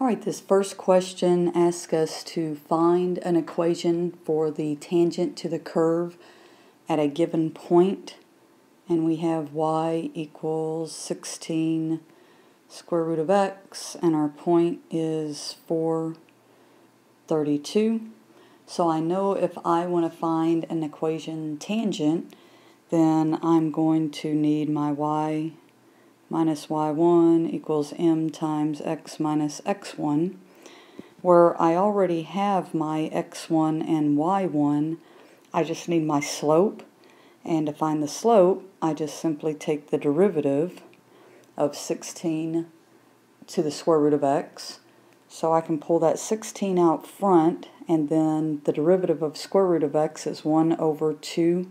All right, this first question asks us to find an equation for the tangent to the curve at a given point, and we have y equals 16 square root of x, and our point is 432. So I know if I want to find an equation tangent, then I'm going to need my y minus y1 equals m times x minus x1, where I already have my x1 and y1, I just need my slope, and to find the slope, I just simply take the derivative of 16 to the square root of x, so I can pull that 16 out front, and then the derivative of square root of x is 1 over 2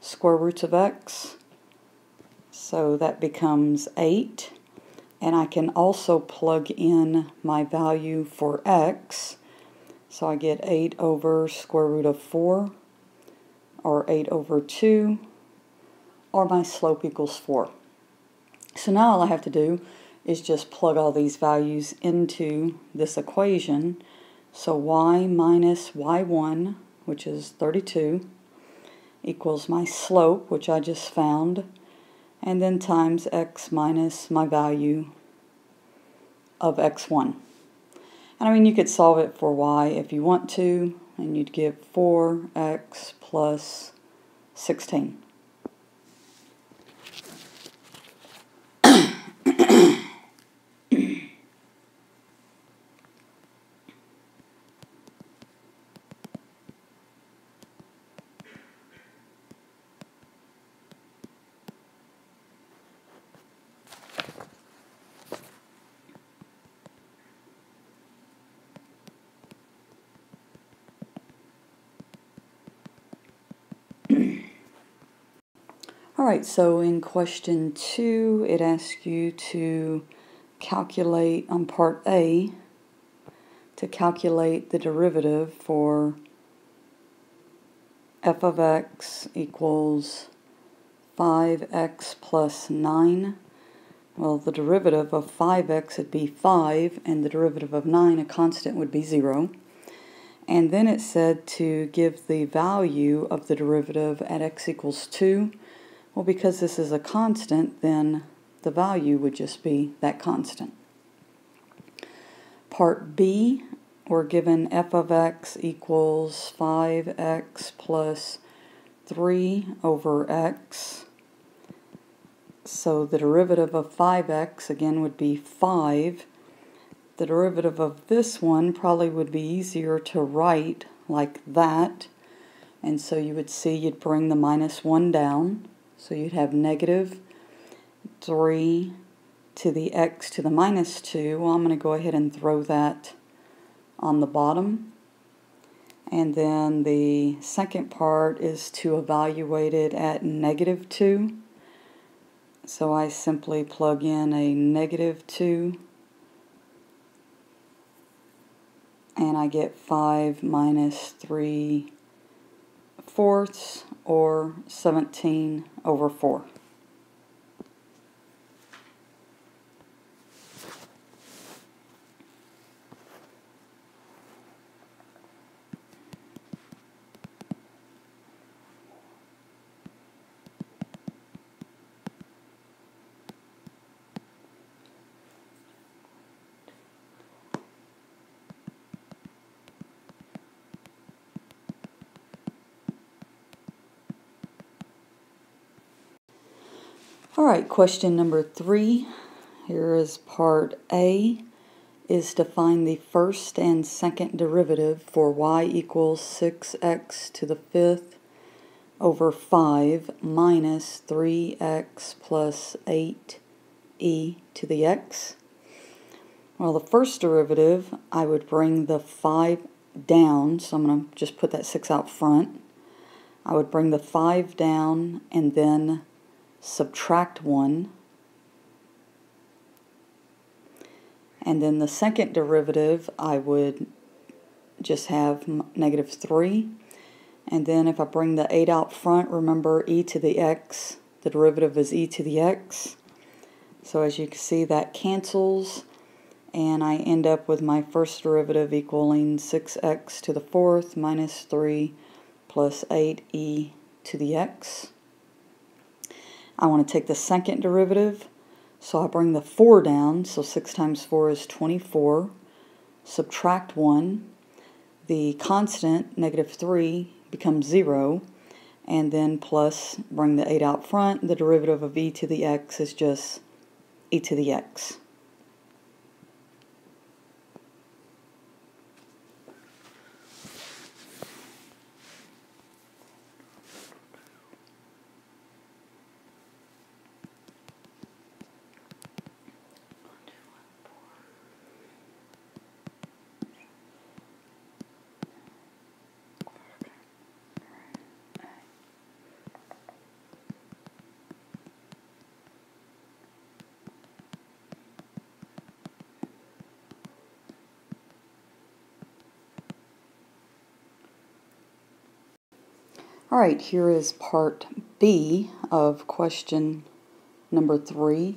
square roots of x, so that becomes 8. And I can also plug in my value for x. So I get 8 over square root of 4, or 8 over 2, or my slope equals 4. So now all I have to do is just plug all these values into this equation. So y minus y1, which is 32, equals my slope, which I just found, and then times x minus my value of x1. And I mean, you could solve it for y if you want to, and you'd get 4x plus 16. All right, so in question two, it asks you to calculate on part A, to calculate the derivative for f of x equals 5x plus 9. Well, the derivative of 5x would be 5, and the derivative of 9, a constant, would be 0. And then it said to give the value of the derivative at x equals 2. Well, because this is a constant, then the value would just be that constant. Part B, we're given f of x equals 5x plus 3 over x. So the derivative of 5x, again, would be 5. The derivative of this one probably would be easier to write like that. And so you would see you'd bring the minus 1 down. So you'd have negative 3 to the x to the minus 2. Well, I'm going to go ahead and throw that on the bottom. And then the second part is to evaluate it at negative 2. So I simply plug in a negative 2 and I get 5 minus 3 fourths or 17 over 4. All right, question number three. Here is part A is to find the first and second derivative for y equals 6x to the fifth over 5 minus 3x plus 8e to the x. Well, the first derivative, I would bring the 5 down, so I'm going to just put that 6 out front. I would bring the 5 down and then subtract 1. And then the second derivative, I would just have negative 3. And then if I bring the 8 out front, remember e to the x, the derivative is e to the x. So as you can see, that cancels. and I end up with my first derivative equaling 6x to the fourth minus 3 plus 8e to the x. I want to take the second derivative, so I bring the 4 down, so 6 times 4 is 24, subtract 1, the constant, negative 3, becomes 0, and then plus, bring the 8 out front, the derivative of e to the x is just e to the x. All right, here is part B of question number three,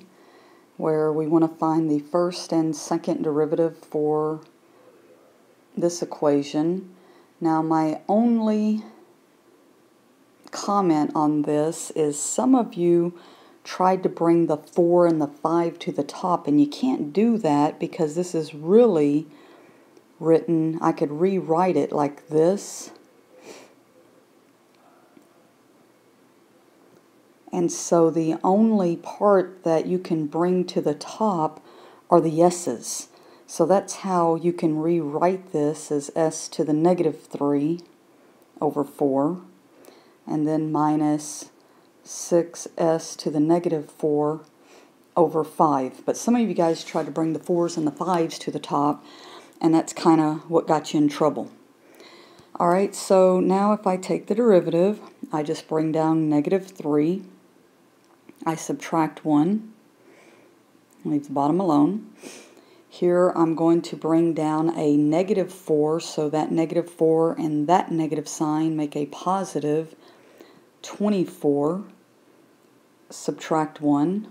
where we want to find the first and second derivative for this equation. Now, my only comment on this is some of you tried to bring the 4 and the 5 to the top, and you can't do that because this is really written, I could rewrite it like this And so the only part that you can bring to the top are the yeses. So that's how you can rewrite this as s to the negative 3 over 4, and then minus 6s to the negative 4 over 5. But some of you guys tried to bring the 4s and the 5s to the top, and that's kind of what got you in trouble. Alright, so now if I take the derivative, I just bring down negative 3 I subtract 1, leave the bottom alone. Here I'm going to bring down a negative 4, so that negative 4 and that negative sign make a positive 24. Subtract 1.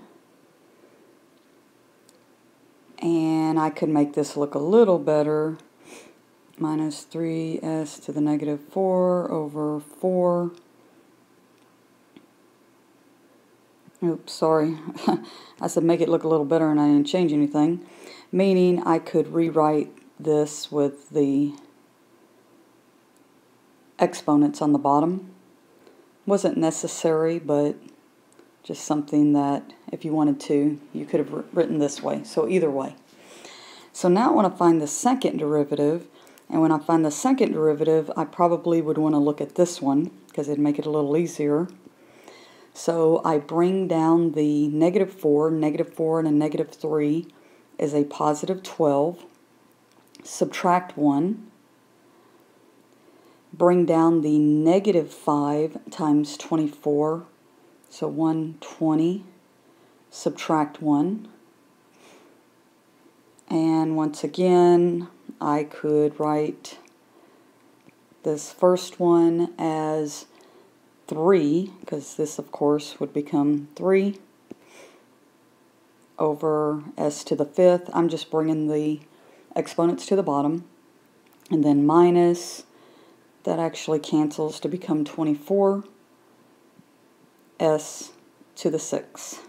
And I could make this look a little better. Minus 3s to the negative 4 over 4 Oops, sorry. I said make it look a little better and I didn't change anything. Meaning I could rewrite this with the exponents on the bottom. Wasn't necessary, but just something that if you wanted to, you could have written this way. So either way. So now I want to find the second derivative. And when I find the second derivative, I probably would want to look at this one because it'd make it a little easier. So I bring down the negative 4, negative 4 and a negative 3 is a positive 12. Subtract 1. Bring down the negative 5 times 24, so 120. Subtract 1. And once again, I could write this first one as 3, because this, of course, would become 3 over s to the fifth. I'm just bringing the exponents to the bottom. And then minus, that actually cancels to become 24, s to the 6.